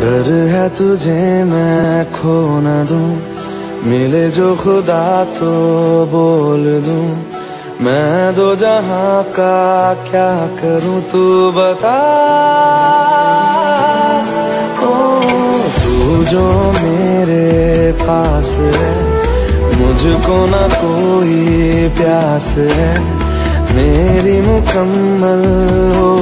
डर है तुझे मैं खो न दूँ। मिले जो खुदा तो बोल दूँ। मैं दो जहाँ का क्या करूँ तू बता। ओ, तू जो मेरे पास है, मुझको ना कोई प्यास है। मेरी मुकम्मल हो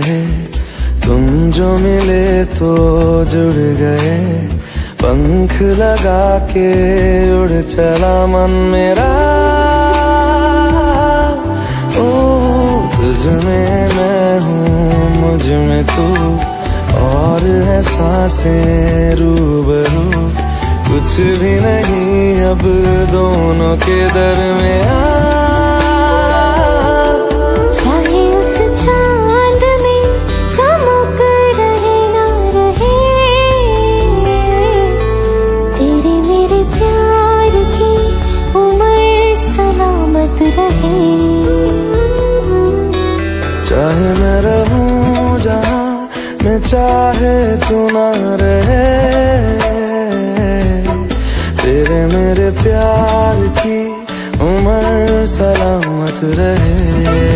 मिले तो जुड़ गए। पंख लगा के उड़ चला मन मेरा। ओ, तुझ में मैं हूँ, मुझमें तू। और है साँसें रूबरू। कुछ भी नहीं, अब दोनों के दरमियान। चाहे मैं रहूँ जहाँ मैं चाहे तू ना रहे। तेरे मेरे प्यार की उम्र सलामत रहे।